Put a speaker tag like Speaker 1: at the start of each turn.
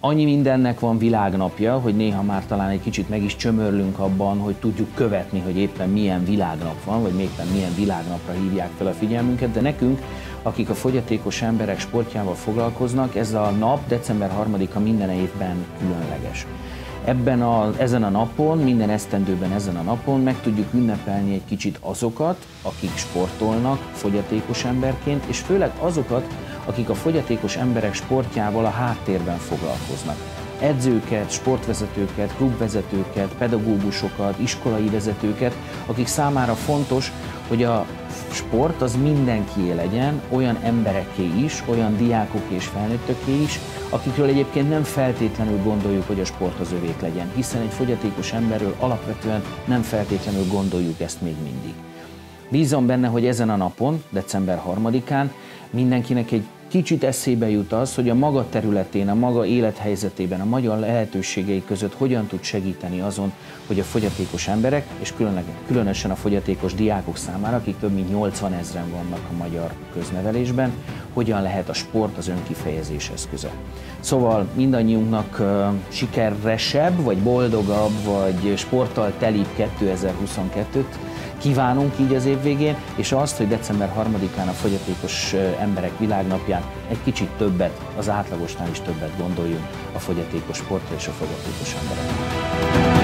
Speaker 1: annyi mindennek van világnapja, hogy néha már talán egy kicsit meg is csömörlünk abban, hogy tudjuk követni, hogy éppen milyen világnap van, vagy éppen milyen világnapra hívják fel a figyelmünket, de nekünk, akik a fogyatékos emberek sportjával foglalkoznak, ez a nap december 3-a minden évben különleges. Ebben a, ezen a napon, minden esztendőben ezen a napon meg tudjuk ünnepelni egy kicsit azokat, akik sportolnak fogyatékos emberként, és főleg azokat, akik a fogyatékos emberek sportjával a háttérben foglalkoznak. Edzőket, sportvezetőket, klubvezetőket, pedagógusokat, iskolai vezetőket, akik számára fontos, hogy a sport az mindenkié legyen, olyan embereké is, olyan diákoké és felnőttöké is, akikről egyébként nem feltétlenül gondoljuk, hogy a sport az övék legyen, hiszen egy fogyatékos emberről alapvetően nem feltétlenül gondoljuk ezt még mindig. Bízom benne, hogy ezen a napon, december 3-án mindenkinek egy kicsit eszébe jut az, hogy a maga területén, a maga élethelyzetében, a magyar lehetőségei között hogyan tud segíteni azon, hogy a fogyatékos emberek, és különösen a fogyatékos diákok számára, akik több mint 80 ezeren vannak a magyar köznevelésben, hogyan lehet a sport az önkifejezés eszköze. Szóval mindannyiunknak sikeresebb, vagy boldogabb, vagy sporttal telibb 2022-t kívánunk így az év végén, és azt, hogy december 3-án a fogyatékos emberek világnapján egy kicsit többet, az átlagosnál is többet gondoljunk a fogyatékos sportra és a fogyatékos emberekre.